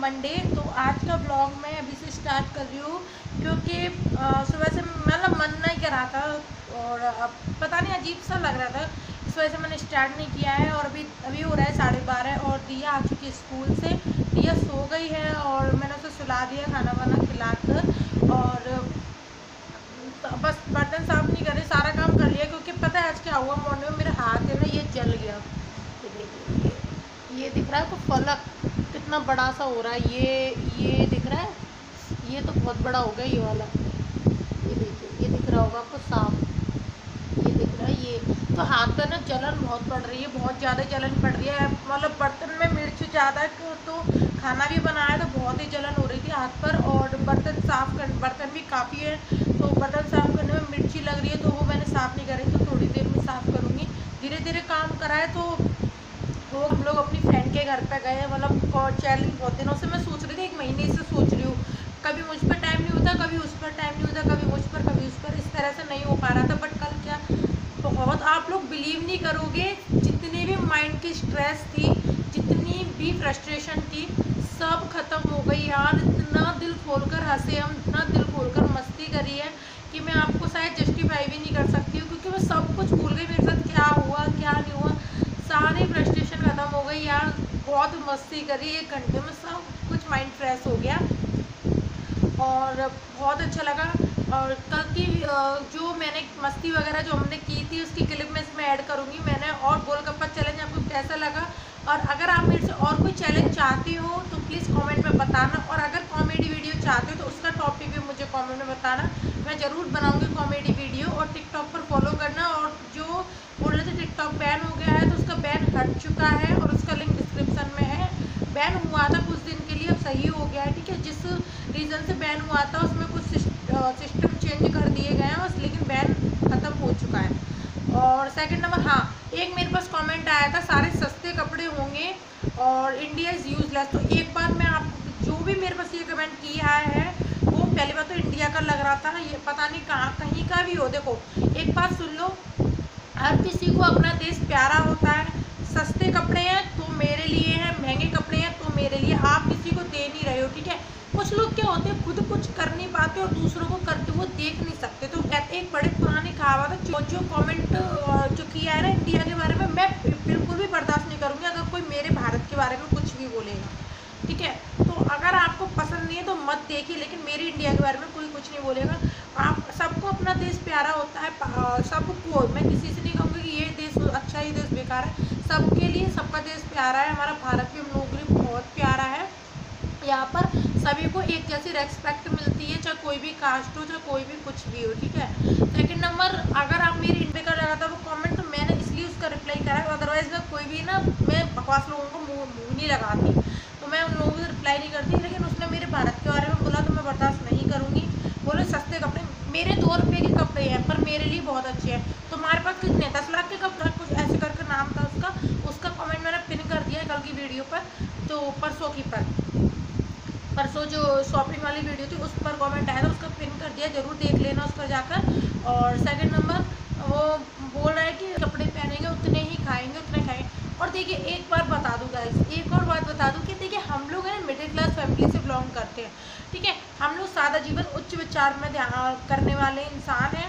Monday तो आज का ब्लॉग मैं अभी से स्टार्ट कर रही हूँ, क्योंकि सुबह से मतलब मन नहीं कर रहा था और अब पता नहीं, अजीब सा लग रहा था। इस वजह से मैंने स्टार्ट नहीं किया है और अभी अभी हो रहा है साढ़े बारह और दिया आ चुकी है स्कूल से। दिया सो गई है और मैंने उसे सुला दिया खाना वाना खिला कर और बस बर्तन साफ़ नहीं करे सारा काम कर लिया, क्योंकि पता है आज क्या हुआ मॉर्निंग में मेरा हाथ है ना, ये जल गया। ये दिख रहा है तो फलक। कितना बड़ा सा हो रहा है, ये ये दिख रहा है? ये तो बहुत बड़ा हो गया ये वाला। ये देखिए, ये दिख रहा होगा आपको साफ़। ये दिख रहा है, ये। तो हाथ पर ना जलन बहुत पड़ रही है, बहुत ज़्यादा जलन पड़ रही है। मतलब बर्तन में मिर्च ज़्यादा तो खाना भी बनाया तो बहुत ही जलन हो रही थी हाथ पर और बर्तन साफ़ कर, बर्तन भी काफ़ी है। तो बर्तन साफ़ करने में मिर्ची लग रही है तो वो मैंने साफ़ नहीं करी तो थोड़ी देर में साफ़ करूँगी। धीरे धीरे काम कराए तो वो हम लोग अपनी फ्रेंड के घर पर गए मतलब चैलेंज बहुत दिनों से मैं सोच रही थी, एक महीने से सोच रही हूँ। कभी मुझ पर टाइम नहीं होता, कभी उस पर टाइम नहीं होता, कभी मुझ पर, कभी उस पर। इस तरह से नहीं हो पा रहा था बट कल क्या? बहुत आप लोग बिलीव नहीं करोगे, जितनी भी माइंड की स्ट्रेस थी, जितनी भी फ्रस्ट्रेशन थी, सब खत्म हो गई। यार, इतना दिल खोल कर हंसे हम, इतना दिल खोल कर मस्ती करी है कि मैं आपको शायद जस्टिफाई भी नहीं कर सकती हूँ, क्योंकि मैं सब कुछ भूल गई। मेरे साथ क्या हुआ, क्या नहीं हुआ सारी फ्रस्ट्रेशन ख़त्म हो गई यार बहुत मस्ती करी, एक घंटे में सब कुछ माइंड फ्रेश हो गया। और बहुत अच्छा लगा। और कल की जो मैंने मस्ती वगैरह जो हमने की थी, उसकी क्लिप में इसमें ऐड करूँगी। मैंने और गोलगप्पा चैलेंज आपको कैसा लगा? और अगर आप मेरे से और कोई चैलेंज चाहते हो तो प्लीज़ कमेंट में बताना। और अगर कॉमेडी वीडियो चाहते हो तो उसका टॉपिक भी मुझे कमेंट में बताना। मैं ज़रूर बनाऊँगी कॉमेडी वीडियो और टिकटॉक पर फॉलो करना। और जो बोल रहे थे टिकटॉक बैन हो गया है तो उसका बैन हट चुका है और उसका लिंक डिस्क्रिप्सन में है बैन हुआ था कुछ दिन के लिए, अब सही हो गया है, ठीक है? जिस रीज़न से बैन हुआ था, उसमें कुछ सिस्टम चेंज कर दिए गए हैं लेकिन बैन ख़त्म हो चुका है। और सेकंड नंबर हाँ एक मेरे पास कमेंट आया था, सारे सस्ते कपड़े होंगे, और इंडिया इज़ यूजलेस तो एक बार मैं आप, जो भी मेरे पास ये कमेंट किया है, वो पहली बार तो इंडिया का लग रहा था, ये पता नहीं कहाँ, कहीं का भी हो, देखो, एक बात सुन लो, हर किसी को अपना देश प्यारा होता है सस्ते कपड़े हैं तो मेरे लिए हैं, महँगे कपड़े हैं तो मेरे लिए आप किसी को दे नहीं रहे हो, ठीक है? कुछ लोग क्या होते हैं, खुद कुछ कर नहीं पाते और दूसरों को करते हुए देख नहीं सकते। तो कहते एक बड़े पुराने कहावत है, जो जो कमेंट जो किया है ना इंडिया के बारे में, मैं बिल्कुल भी बर्दाश्त नहीं करूँगी, अगर कोई मेरे भारत के बारे में कुछ भी बोलेगा। ठीक है? तो अगर आपको पसंद नहीं है तो मत देखिए, लेकिन मेरी इंडिया के बारे में कोई कुछ नहीं बोलेगा। आप, सबको अपना देश प्यारा होता है सबको, मैं किसी से नहीं कहूँगी कि ये देश अच्छा ये देश बेकार है। सबके लिए, सबका देश प्यारा है, हमारा भारत भी हम लोगों के लिए बहुत प्यारा है। यहाँ पर सभी को एक जैसी रेस्पेक्ट मिलती है, चाहे कोई भी कास्ट हो, चाहे कोई भी कुछ भी हो, ठीक है? सेकंड नंबर अगर आप मेरी इंडिया का लगा था वो कमेंट तो मैंने इसलिए उसका रिप्लाई करा है अदरवाइज़ मैं कोई भी ना, मैं बकवास लोगों को मुँह मुँह नहीं लगाती। तो मैं उन लोगों को रिप्लाई नहीं करती, लेकिन उसने मेरे भारत के बारे में बोला तो मैं बर्दाश्त नहीं करूँगी। बोले, सस्ते कपड़े, मेरे दो रुपये के कपड़े हैं, पर मेरे लिए बहुत अच्छे हैं। तुम्हारे पास कितने दस लाख के कपड़े कुछ ऐसे करके नाम था उसका उसका कमेंट मैंने पिन कर दिया है कल की वीडियो पर तो परसों की पर। परसों जो शॉपिंग वाली वीडियो थी, उस पर कमेंट आया था, उसका पिन कर दिया, ज़रूर देख लेना उस पर जाकर। और सेकंड नंबर वो बोल रहा है कि कपड़े पहनेंगे, उतने ही खाएँगे, उतने खाएँगे। और देखिए, एक बार बता दूँ गाइस एक और बात बता दूँ कि देखिए, हम लोग हैं मिडिल क्लास फैमिली से बिलोंग करते हैं। ठीक है, हम लोग सादा जीवन, उच्च विचार में ध्यान करने वाले इंसान हैं।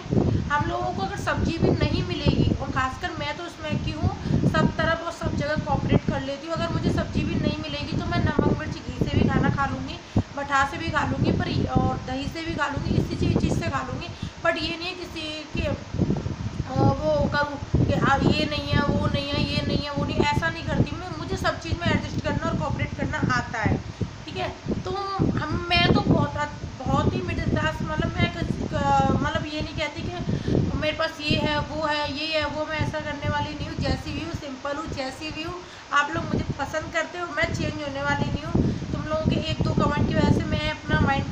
हम लोगों को अगर सब्ज़ी भी नहीं मिलेगी, और खासकर मैं तो उसमें की हूँ, सब तरफ़ और सब जगह कॉपरेट कर लेती हूँ। अगर मुझे सब्ज़ी भी नहीं मिलेगी तो मैं नमक, मिर्च, घी से भी खाना खा लूँगी बठा से भी खा लूँगी, पर और दही से भी खा लूँगी, इसी चीज़ चीज़ से खा लूँगी। बट ये नहीं है किसी के वो करूँ कि हाँ ये नहीं है, वो नहीं है, ये नहीं है, वो नहीं, ऐसा नहीं करती। मैं, मुझे सब चीज़ में एडजस्ट करना और कॉपरेट करना आता है, ठीक है? तो हम, मैं तो बहुत बहुत ही मिडिल क्लास मतलब मैं मतलब ये नहीं कहती कि मेरे पास ये है, वो है, ये है, वो मैं ऐसा करने वाली नहीं हूँ। जैसी भी हूँ सिंपल हूँ, जैसी भी हूँ। आप लोग मुझे पसंद करते हो, मैं चेंज होने वाली नहीं हूँ। तुम लोगों के एक दो कमेंट की वजह से मैं अपना माइंड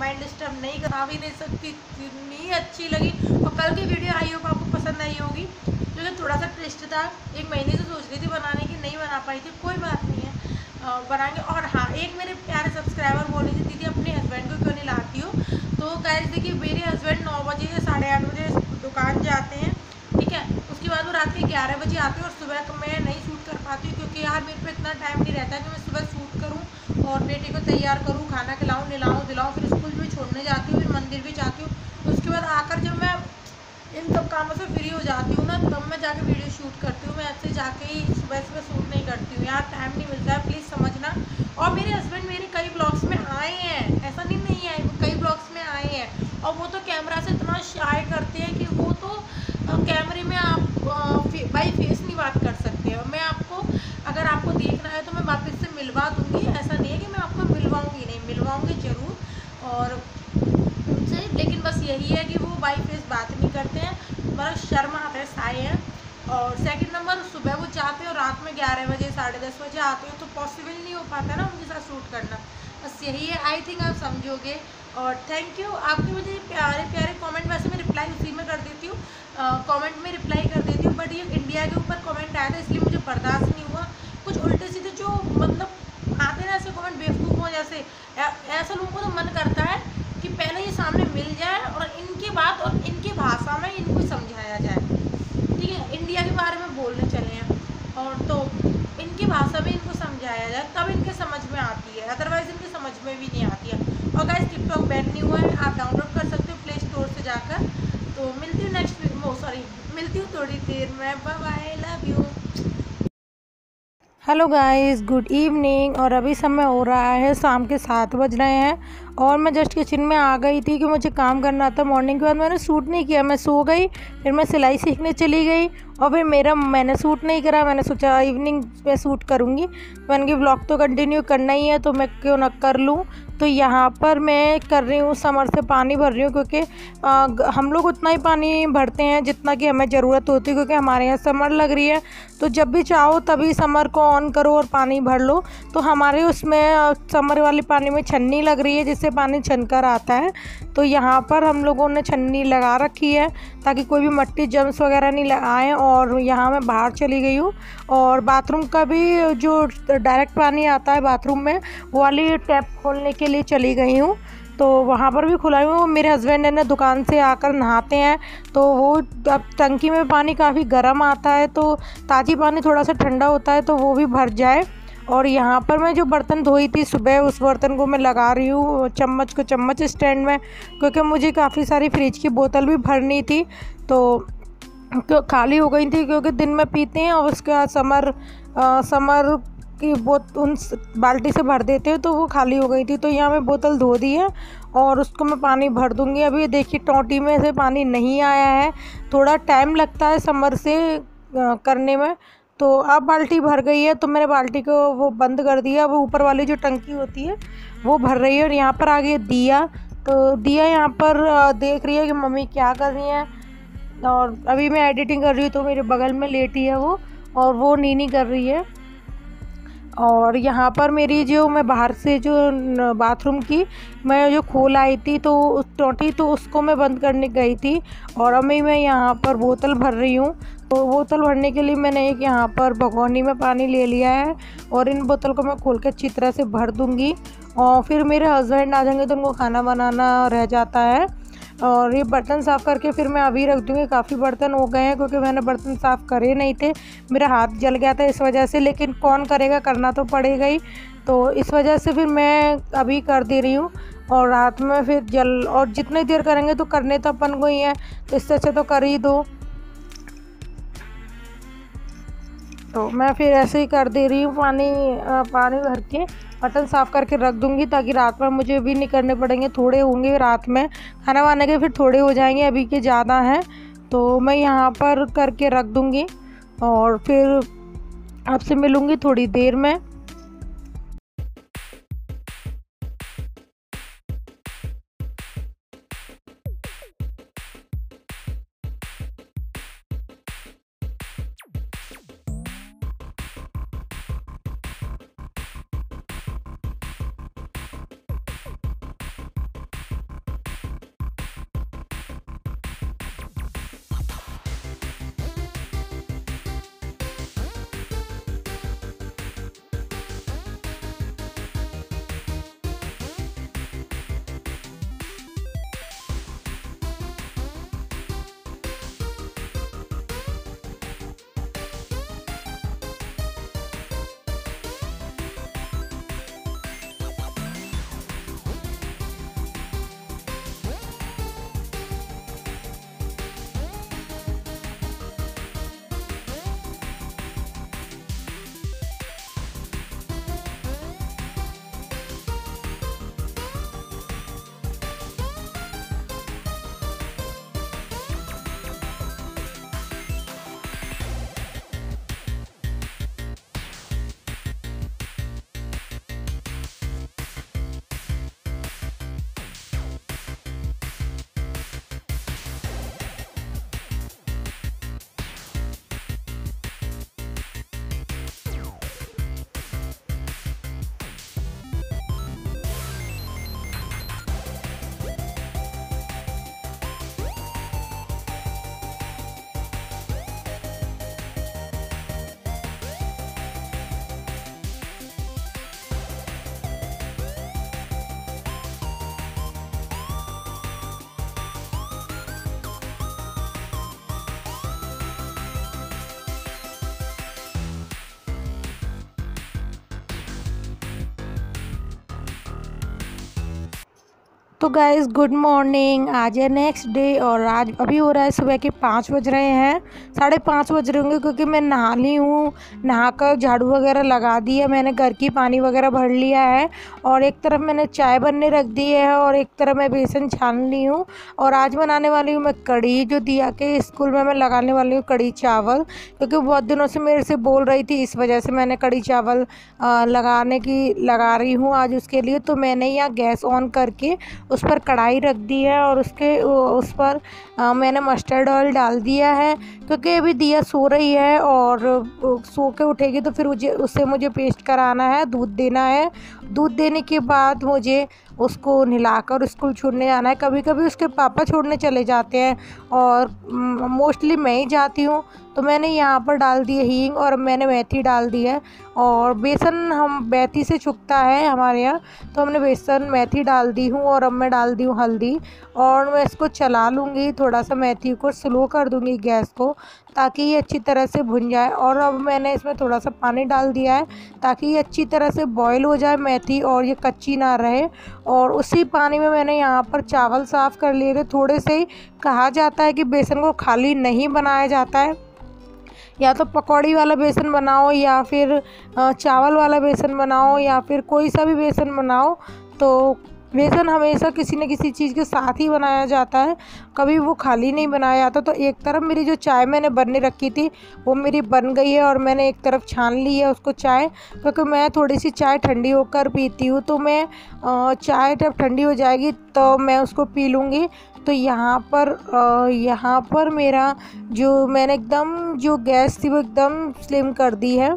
माइंड डिस्टर्ब नहीं करा भी नहीं सकती, इतनी अच्छी लगी। और कल की वीडियो आई होगा आपको पसंद आई होगी। क्योंकि थोड़ा सा टेस्ट था, एक महीने से सोच रही थी बनाने की, नहीं बना पाई थी, कोई बात नहीं है। बनाएँगे। और हाँ एक मेरे प्यारे सब्सक्राइबर बोल थी, दीदी, अपने हस्बैंड को क्यों नहीं लाती हो तो कैसे देखिए मेरे हस्बैंड नौ बजे या साढ़े आठ बजे दुकान जाते हैं ठीक है उसके बाद वो रात के ग्यारह बजे आती हूँ और सुबह को मैं नहीं शूट कर पाती हूँ, क्योंकि यार मेरे पे इतना टाइम नहीं रहता कि मैं सुबह शूट करूँ और बेटे को तैयार करूँ, खाना खिलाऊँ निलाऊँ दिलाऊँ फिर स्कूल भी छोड़ने जाती हूँ, फिर मंदिर भी जाती हूँ। उसके बाद आकर जब मैं इन सब कामों से फ्री हो जाती हूँ ना, तब मैं जाके वीडियो शूट करती हूँ। मैं ऐसे जाके ही सुबह सुबह शूट नहीं करती हूँ। यार टाइम नहीं मिलता है प्लीज़ समझना। और मेरे हस्बैंड मेरे कई ब्लॉग्स में आए हैं, ऐसा नहीं नहीं आए, कई ब्लॉग्स में आए हैं। और वो तो कैमरा से इतना शाय करते हैं कि वो तो कैमरे में आप बाई फेस नहीं बात कर सकते और मैं आपको अगर आपको देखना है तो मैं वापस से मिलवा दूँगी ऐसा नहीं है कि मैं आपको मिलवाऊँगी नहीं मिलवाऊँगी ज़रूर और उनसे लेकिन बस यही है कि वो बाई फेस बात नहीं करते हैं। बड़ा शर्म आता है, साए हैं। और सेकंड नंबर सुबह वो जाते हैं और रात में ग्यारह बजे, साढ़े दस बजे आते हो तो पॉसिबल नहीं हो पाता ना उनके साथ शूट करना। बस यही है आई थिंक आप समझोगे। और थैंक यू आपके मुझे प्यारे प्यारे कमेंट वैसे मैं रिप्लाई उसी में कर देती हूँ। कमेंट में रिप्लाई कर देती हूँ बट ये इंडिया के ऊपर कमेंट आया था, इसलिए मुझे बर्दाश्त नहीं हुआ। कुछ उल्टे सीधे जो मतलब आते ना ऐसे कमेंट बेवकूफ़ हो जैसे ऐसा लोगों को तो मन करता है कि पहले ये सामने मिल जाए और इनके बात और इनकी भाषा में इनको समझाया जाए। ठीक है? इंडिया के बारे में बोलने चले हैं। और तो इनकी भाषा में इनको समझाया जाए, तब इनके समझ में आती है। अदरवाइज़ इनके समझ में भी नहीं आती है। और गाइस टिकटॉक बैन नहीं हुआ है। आप डाउनलोड कर सकते हो प्ले स्टोर से जाकर। तो मिलती हूँ नेक्स्ट वो सॉरी मिलती हूँ थोड़ी देर में। Bye bye hello guys good evening और अभी समय हो रहा है, शाम के सात बज रहे हैं। और मैं जस्ट किचन में आ गई थी कि मुझे काम करना था। मॉर्निंग के बाद मैंने सूट नहीं किया, मैं सो गई, फिर मैं सिलाई सीखने चली गई। और फिर मेरा, मैंने सूट नहीं करा, मैंने सोचा इवनिंग में सूट करूँगी। मैंने कि ब्लॉग तो कंटिन्यू करना ही है तो मैं क्यों ना कर लूँ? तो यहाँ पर मैं कर रही हूँ, समर से पानी भर रही हूँ क्योंकि हम लोग उतना ही पानी भरते हैं जितना कि हमें ज़रूरत होती है क्योंकि हमारे यहाँ समर लग रही है। तो जब भी चाहो तभी समर को ऑन करो और पानी भर लो। तो हमारे उसमें समर वाले पानी में छन्नी लग रही है जिससे पानी छन कर आता है। तो यहाँ पर हम लोगों ने छन्नी लगा रखी है ताकि कोई भी मट्टी, जम्स वगैरह नहीं आए और यहाँ मैं बाहर चली गई हूँ। और बाथरूम का भी जो डायरेक्ट पानी आता है बाथरूम में, वो वाली टैप खोलने के लिए चली गई हूँ। तो वहाँ पर भी खुलाई हूँ। मेरे हस्बैंड है ना दुकान से आकर नहाते हैं। तो वो अब टंकी में पानी काफ़ी गर्म आता है तो ताज़ी पानी थोड़ा सा ठंडा होता है तो वो भी भर जाए। और यहाँ पर मैं जो बर्तन धोई थी सुबह उस बर्तन को मैं लगा रही हूँ चम्मच को चम्मच स्टैंड में क्योंकि मुझे काफ़ी सारी फ्रिज की बोतल भी भरनी थी। तो खाली हो गई थी क्योंकि दिन में पीते हैं और उसके बाद समर आ, समर की बोत उन बाल्टी से भर देते हैं तो वो खाली हो गई थी। तो यहाँ मैं बोतल धो दी है और उसको मैं पानी भर दूँगी। अभी देखिए, टोटी में से पानी नहीं आया है। थोड़ा टाइम लगता है समर से करने में। तो अब बाल्टी भर गई है तो मैंने बाल्टी को वो बंद कर दिया। वो ऊपर वाली जो टंकी होती है, वो भर रही है और यहाँ पर आ गई दिया। तो दिया यहाँ पर देख रही है कि मम्मी क्या कर रही है। और अभी मैं एडिटिंग कर रही हूँ तो मेरे बगल में लेटी है वो और वो नीनी कर रही है। और यहाँ पर मेरी जो मैं बाहर से जो बाथरूम की मैं जो खोल आई थी तो उस टोटी तो उसको मैं बंद करने गई थी और अभी मैं यहाँ पर बोतल भर रही हूँ। तो बोतल भरने के लिए मैंने एक यहाँ पर भगोनी में पानी ले लिया है और इन बोतल को मैं खोल के अच्छी तरह से भर दूँगी और फिर मेरे हस्बैंड आ जाएँगे तो उनको खाना बनाना रह जाता है। और ये बर्तन साफ़ करके फिर मैं अभी रख दूँगी। काफ़ी बर्तन हो गए हैं क्योंकि मैंने बर्तन साफ़ करे नहीं थे। मेरा हाथ जल गया था इस वजह से, लेकिन कौन करेगा? करना तो पड़ेगा ही। तो इस वजह से फिर मैं अभी कर दे रही हूँ और रात में फिर जल और जितनी देर करेंगे तो करने तो अपन को ही है। तो इससे अच्छे तो कर ही दो। तो मैं फिर ऐसे ही कर दे रही हूँ, पानी पानी भर के। बर्तन साफ़ करके रख दूँगी ताकि रात में मुझे भी नहीं करने पड़ेंगे, थोड़े होंगे रात में। खाना वाने के फिर थोड़े हो जाएँगे, अभी के ज़्यादा हैं। तो मैं यहाँ पर करके रख दूँगी और फिर आपसे मिलूँगी थोड़ी देर में। तो गाइस गुड मॉर्निंग आज है नेक्स्ट डे और आज अभी हो रहा है सुबह के पाँच बज रहे हैं। साढ़े पाँच बज रहे होंगे क्योंकि मैं नहा ली हूँ। नहा कर झाड़ू वगैरह लगा दी है। मैंने घर की पानी वगैरह भर लिया है और एक तरफ़ मैंने चाय बनने रख दी है और एक तरफ़ मैं बेसन छान ली हूँ। और आज बनाने वाली हूँ मैं कड़ी जो दिया के स्कूल में मैं लगाने वाली हूँ कड़ी चावल। क्योंकि बहुत दिनों से मेरे से बोल रही थी, इस वजह से मैंने कड़ी चावल लगाने की, लगा रही हूँ आज उसके लिए। तो मैंने यहाँ गैस ऑन करके उस पर कढ़ाई रख दी है और उसके उस पर आ, मैंने मस्टर्ड ऑयल डाल दिया है क्योंकि अभी दिया सो रही है और सो के उठेगी तो फिर मुझे उससे मुझे पेस्ट कराना है दूध देना है। दूध देने के बाद मुझे उसको नहलाकर स्कूल छोड़ने जाना है। कभी कभी उसके पापा छोड़ने चले जाते हैं और मोस्टली मैं ही जाती हूँ। तो मैंने यहाँ पर डाल दिए हींग और मैंने मेथी डाल दी है और बेसन हम मेथी से छुकता है हमारे यहाँ तो हमने बेसन, मेथी डाल दी हूँ और अब मैं डाल दी हूँ हल्दी और मैं इसको चला लूँगी, थोड़ा सा मेथी को स्लो कर दूँगी गैस को ताकि ये अच्छी तरह से भुन जाए और अब मैंने इसमें थोड़ा सा पानी डाल दिया है ताकि ये अच्छी तरह से बॉईल हो जाए मेथी और ये कच्ची ना रहे और उसी पानी में मैंने यहाँ पर चावल साफ़ कर लिए थे, थोड़े से ही कहा जाता है कि बेसन को खाली नहीं बनाया जाता है। या तो पकौड़ी वाला बेसन बनाओ या फिर चावल वाला बेसन बनाओ या फिर कोई सा भी बेसन बनाओ तो बेसन हमेशा किसी न किसी चीज़ के साथ ही बनाया जाता है। कभी वो खाली नहीं बनाया जाता तो एक तरफ़ मेरी जो चाय मैंने बनने रखी थी, वो मेरी बन गई है और मैंने एक तरफ़ छान ली है उसको चाय, क्योंकि तो मैं थोड़ी सी चाय ठंडी होकर पीती हूँ तो मैं चाय जब ठंडी हो जाएगी तो मैं उसको पी लूँगी। तो यहाँ पर यहाँ पर मेरा जो मैंने एकदम जो गैस थी वो एकदम स्लिम कर दी है,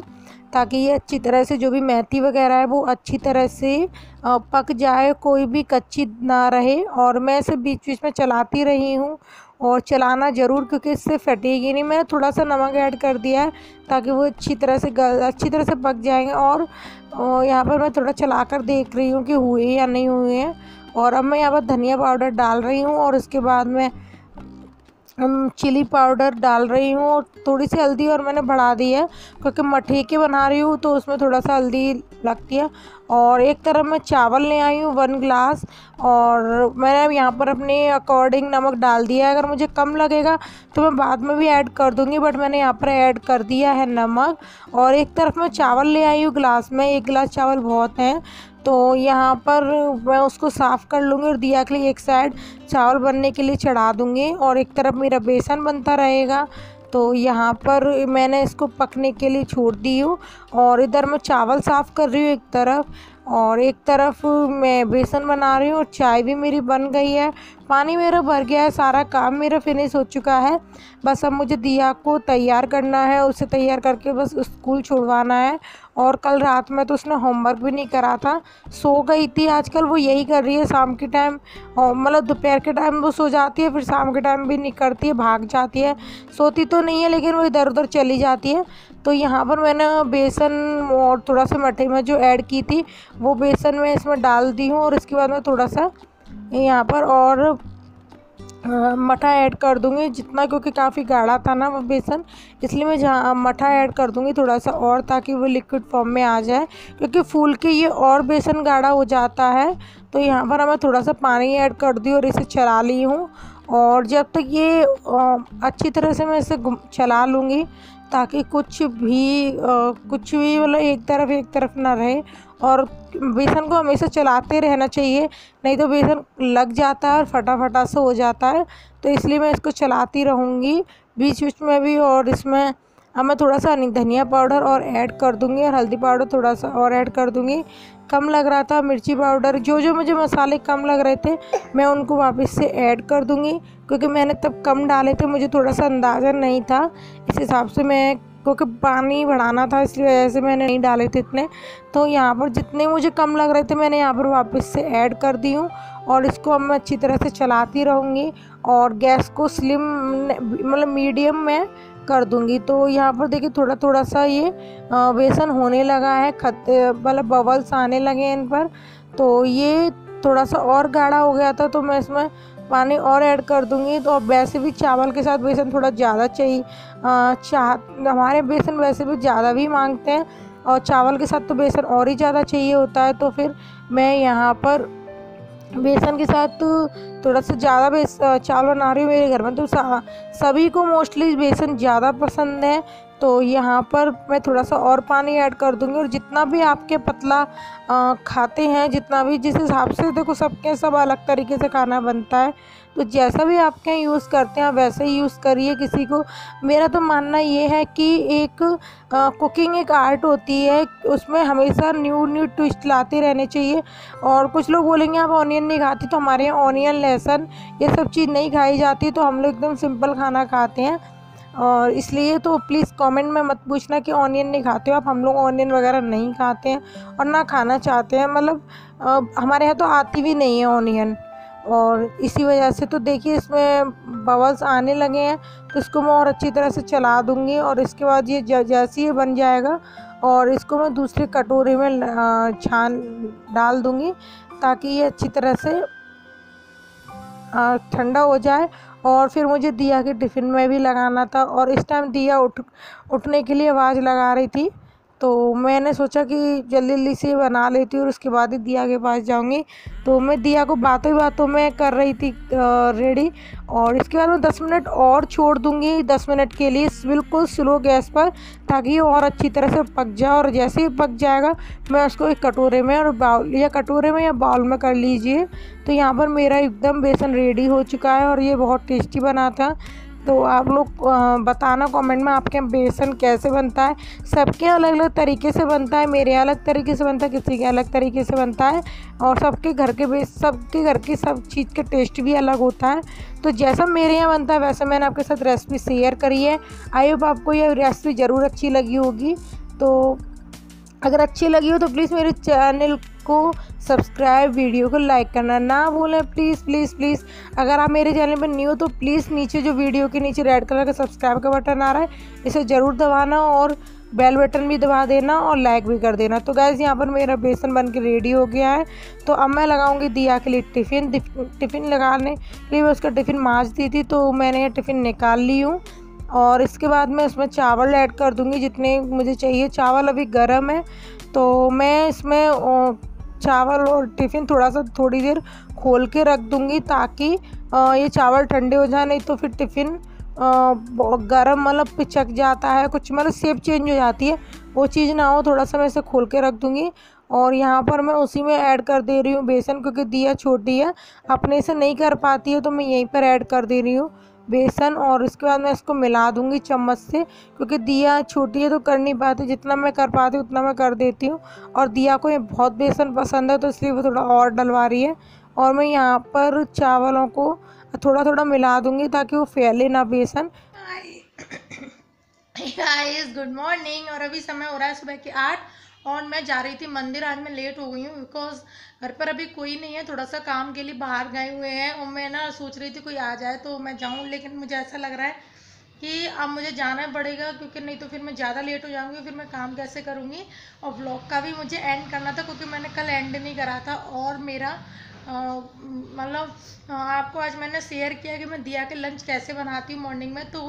ताकि ये अच्छी तरह से जो भी मेथी वगैरह है वो अच्छी तरह से पक जाए, कोई भी कच्ची ना रहे। और मैं इसे बीच बीच में चलाती रही हूँ और चलाना ज़रूर, क्योंकि इससे फटेगी नहीं। मैंने थोड़ा सा नमक ऐड कर दिया है, ताकि वो अच्छी तरह से गल अच्छी तरह से पक जाएँगे। और यहाँ पर मैं थोड़ा चला कर देख रही हूँ कि हुए या नहीं हुए हैं। और अब मैं यहाँ पर धनिया पाउडर डाल रही हूँ और उसके बाद मैं चिली पाउडर डाल रही हूँ और थोड़ी सी हल्दी और मैंने बढ़ा दी है क्योंकि मठे के बना रही हूँ तो उसमें थोड़ा सा हल्दी लगती है। और एक तरफ़ मैं चावल ले आई हूँ वन ग्लास और मैंने यहाँ पर अपने अकॉर्डिंग नमक डाल दिया है। अगर मुझे कम लगेगा तो मैं बाद में भी ऐड कर दूँगी, बट मैंने यहाँ पर ऐड कर दिया है नमक। और एक तरफ़ मैं चावल ले आई हूँ ग्लास में, एक गिलास चावल बहुत हैं। तो यहाँ पर मैं उसको साफ़ कर लूँगी और दिया के लिए एक साइड चावल बनने के लिए चढ़ा दूँगी और एक तरफ़ मेरा बेसन बनता रहेगा। तो यहाँ पर मैंने इसको पकने के लिए छोड़ दी हूँ और इधर मैं चावल साफ़ कर रही हूँ एक तरफ़ और एक तरफ़ मैं बेसन बना रही हूँ और चाय भी मेरी बन गई है। पानी मेरा भर गया है, सारा काम मेरा फिनिश हो चुका है। बस अब मुझे दिया को तैयार करना है, उसे तैयार करके बस स्कूल छुड़वाना है। और कल रात में तो उसने होमवर्क भी नहीं करा था। सो गई थी, आजकल वो यही कर रही है, शाम के टाइम मतलब दोपहर के टाइम वो सो जाती है, फिर शाम के टाइम भी नहीं करती है, भाग जाती है। सोती तो नहीं है, लेकिन वो इधर उधर चली जाती है। तो यहाँ पर मैंने बेसन और थोड़ा सा मठे में जो ऐड की थी, वो बेसन मैं इसमें डाल दी हूँ और इसके बाद मैं थोड़ा सा यहाँ पर और मठा ऐड कर दूँगी जितना क्योंकि काफ़ी गाढ़ा था ना वो बेसन, इसलिए मैं जहाँ मठा ऐड कर दूँगी थोड़ा सा और ताकि वो लिक्विड फॉर्म में आ जाए, क्योंकि फूल के ये और बेसन गाढ़ा हो जाता है तो यहाँ पर मैं थोड़ा सा पानी ऐड कर दी और इसे चला ली हूँ, और जब तक ये अच्छी तरह से मैं इसे चला लूँगी ताकि कुछ भी आ, कुछ भी मतलब एक तरफ़ एक तरफ़ ना रहे। और बेसन को हमेशा चलाते रहना चाहिए नहीं तो बेसन लग जाता है और फटाफटा से हो जाता है। तो इसलिए मैं इसको चलाती रहूँगी। बीच बीच में भी और इसमें अब मैं थोड़ा सा धनिया पाउडर और ऐड कर दूँगी और हल्दी पाउडर थोड़ा सा और ऐड कर दूँगी। कम लग रहा था, मिर्ची पाउडर जो जो मुझे मसाले कम लग रहे थे, मैं उनको वापस से ऐड कर दूँगी, क्योंकि मैंने तब कम डाले थे, मुझे थोड़ा सा अंदाज़ा नहीं था, इस हिसाब से मैं, क्योंकि पानी बढ़ाना था, इसलिए वजह से मैंने नहीं डाले थे इतने तो यहाँ पर जितने मुझे कम लग रहे थे, मैंने यहाँ पर वापस से ऐड कर दी हूँ, और इसको अब मैं अच्छी तरह से चलाती रहूँगी, और गैस को स्लिम मतलब मीडियम में कर दूँगी। तो यहाँ पर देखिए थोड़ा थोड़ा सा ये बेसन होने लगा है, खत मतलब बबल्स आने लगे इन पर। तो ये थोड़ा सा और गाढ़ा हो गया था तो मैं इसमें पानी और ऐड कर दूँगी। तो वैसे भी चावल के साथ बेसन थोड़ा ज़्यादा चाहिए। चाह हमारे बेसन वैसे भी ज़्यादा भी मांगते हैं, और चावल के साथ तो बेसन और ही ज़्यादा चाहिए होता है। तो फिर मैं यहाँ पर बेसन के साथ थोड़ा सा ज़्यादा बेस चावल बना रही हूँ मेरे घर में तो सभी को मोस्टली बेसन ज़्यादा पसंद है। तो यहाँ पर मैं थोड़ा सा और पानी ऐड कर दूँगी और जितना भी आपके पतला खाते हैं, जितना भी जिस हिसाब से देखो सबके सब अलग तरीके से खाना बनता है। तो जैसा भी आपके यहाँ यूज़ करते हैं वैसे ही यूज़ करिए किसी को। मेरा तो मानना ये है कि एक आ, कुकिंग एक आर्ट होती है। उसमें हमेशा न्यू न्यू ट्विस्ट लाते रहने चाहिए। और कुछ लोग बोलेंगे आप ऑनियन नहीं खाती तो हमारे यहाँ ऑनियन लहसुन ये सब चीज़ नहीं खाई जाती। तो हम लोग एकदम सिंपल खाना खाते हैं। और इसलिए तो प्लीज़ कमेंट में मत पूछना कि ऑनियन नहीं खाते हो आप। हम लोग ऑनियन वगैरह नहीं खाते हैं और ना खाना चाहते हैं। मतलब हमारे यहाँ तो आती भी नहीं है ऑनियन और इसी वजह से तो देखिए इसमें बबल्स आने लगे हैं तो इसको मैं और अच्छी तरह से चला दूँगी और इसके बाद ये जैसे ही बन जाएगा और इसको मैं दूसरे कटोरे में छान, डाल दूँगी ताकि ये अच्छी तरह से ठंडा हो जाए और फिर मुझे दिया के टिफ़िन में भी लगाना था और इस टाइम दिया उठ, उठने के लिए आवाज़ लगा रही थी। तो मैंने सोचा कि जल्दी जल्दी से बना लेती हूँ और उसके बाद ही दिया के पास जाऊँगी। तो मैं दिया को बातों ही बातों में कर रही थी रेडी। और इसके बाद मैं दस मिनट और छोड़ दूँगी दस मिनट के लिए बिल्कुल स्लो गैस पर, ताकि और अच्छी तरह से पक जाए और जैसे ही पक जाएगा, मैं उसको एक कटोरे में और बाउल या कटोरे में या बाउल में कर लीजिए। तो यहाँ पर मेरा एकदम बेसन रेडी हो चुका है और ये बहुत टेस्टी बना था। तो आप लोग बताना कमेंट में आपके बेसन कैसे बनता है। सबके अलग अलग तरीके से बनता है, मेरे अलग तरीके से बनता है, किसी के अलग तरीके से बनता है। और सबके घर के बेस सबके घर की सब चीज़ का टेस्ट भी अलग होता है। तो जैसा मेरे यहाँ बनता है, वैसा मैंने आपके साथ रेसिपी शेयर करी है। आई होप आपको यह रेसिपी ज़रूर अच्छी लगी होगी। तो अगर अच्छी लगी हो तो प्लीज़ मेरे चैनल को सब्सक्राइब वीडियो को लाइक करना ना भूलें। Please please please. अगर आप मेरे चैनल पर न्यू हो तो प्लीज़ नीचे जो वीडियो के नीचे रेड कलर का सब्सक्राइब का बटन आ रहा है, इसे ज़रूर दबाना और बेल बटन भी दबा देना और लाइक भी कर देना। तो गैस यहाँ पर मेरा बेसन बन के रेडी हो गया है। तो अब मैं लगाऊँगी दिया के लिए टिफ़िन। टिफ़िन लगाने के लिए मैं उसका टिफ़िन माँज दी थी तो मैंने टिफ़िन निकाल ली हूँ। और इसके बाद मैं इसमें चावल ऐड कर दूँगी, जितने मुझे चाहिए। चावल अभी गर्म है तो मैं इसमें चावल और टिफ़िन थोड़ा सा थोड़ी देर खोल के रख दूँगी ताकि ये चावल ठंडे हो जाए, नहीं तो फिर टिफ़िन गर्म मतलब पिचक जाता है, कुछ मतलब सेप चेंज हो जाती है। वो चीज़ ना हो, थोड़ा सा मैं इसे खोल के रख दूँगी और यहाँ पर मैं उसी में ऐड कर दे रही हूँ बेसन क्योंकि दिया छोटी है। अपने से नहीं कर पाती है तो मैं यहीं पर ऐड कर दे रही हूँ। बेसन और उसके बाद मैं इसको मिला दूँगी चम्मच से, क्योंकि दिया छोटी है तो कर नहीं पाती। जितना मैं कर पाती हूँ, उतना मैं कर देती हूँ। और दिया को ये बहुत बेसन पसंद है तो इसलिए वो थोड़ा और डलवा रही है। और मैं यहाँ पर चावलों को थोड़ा थोड़ा मिला दूँगी ताकि वो फैले ना बेसन। गुड मॉर्निंग और अभी समय हो रहा है सुबह के आठ, और मैं जा रही थी मंदिर। आज मैं लेट हो गई हूँ बिकॉज़ घर पर अभी कोई नहीं है, थोड़ा सा काम के लिए बाहर गए हुए हैं और मैं ना सोच रही थी कोई आ जाए तो मैं जाऊँ, लेकिन मुझे ऐसा लग रहा है कि अब मुझे जाना पड़ेगा क्योंकि नहीं तो फिर मैं ज़्यादा लेट हो जाऊँगी, फिर मैं काम कैसे करूँगी और ब्लॉग का भी मुझे एंड करना था क्योंकि मैंने कल एंड नहीं करा था और मेरा मतलब आपको आज मैंने शेयर किया कि मैं दिया के लंच कैसे बनाती हूँ मॉर्निंग में तो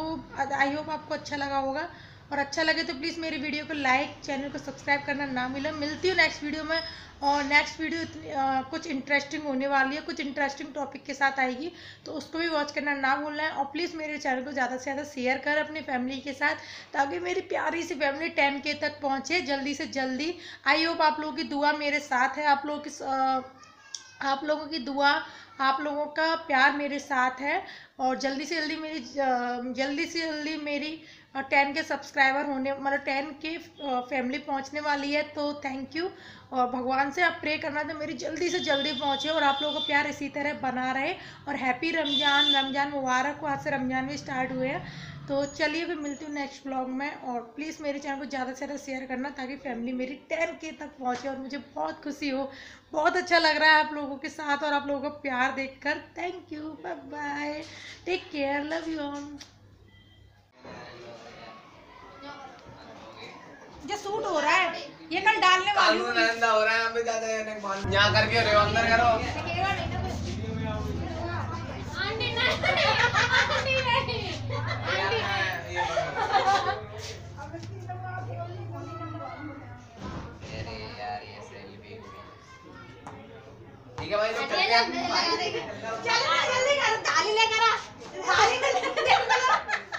आई होप आपको अच्छा लगा होगा। और अच्छा लगे तो प्लीज़ मेरी वीडियो को लाइक चैनल को सब्सक्राइब करना ना मिले। मिलती हूँ नेक्स्ट वीडियो में और नेक्स्ट वीडियो कुछ इंटरेस्टिंग होने वाली है, कुछ इंटरेस्टिंग टॉपिक के साथ आएगी तो उसको भी वॉच करना ना भूलना है। और प्लीज़ मेरे चैनल को ज़्यादा से ज़्यादा शेयर कर अपनी फैमिली के साथ, ताकि मेरी प्यारी सी फैमिली टेन के तक पहुँचे जल्दी से जल्दी। आई होप आप लोगों की दुआ मेरे साथ है, आप लोगों की आप लोगों की दुआ, आप लोगों का प्यार मेरे साथ है और जल्दी से जल्दी मेरी जल्दी से जल्दी मेरी टेन के सब्सक्राइबर होने मतलब टेन के फैमिली पहुँचने वाली है तो थैंक यू और भगवान से आप प्रे करना तो मेरी जल्दी से जल्दी पहुँचे और आप लोगों का प्यार इसी तरह बना रहे और हैप्पी रमज़ान रमज़ान मुबारक आज से रमज़ान भी स्टार्ट हुए हैं। तो चलिए फिर मिलती हूँ नेक्स्ट ब्लॉग में और प्लीज़ मेरे चैनल को ज़्यादा से ज़्यादा शेयर करना ताकि फैमिली मेरी टेन के तक पहुँचे और मुझे बहुत खुशी हो। बहुत अच्छा लग रहा है आप लोगों के साथ और आप लोगों का प्यार देखकर। Thank you bye bye take care love you on ये सूट हो रहा है। ये कल डालने वाली हूँ। हो रहा है अभी ज़्यादा यहाँ करके अंदर करो। आंटी नहीं। ठीक है भाई लोग चलते हैं। चलो जल्दी कर थाली लेकर आ थाली लेकर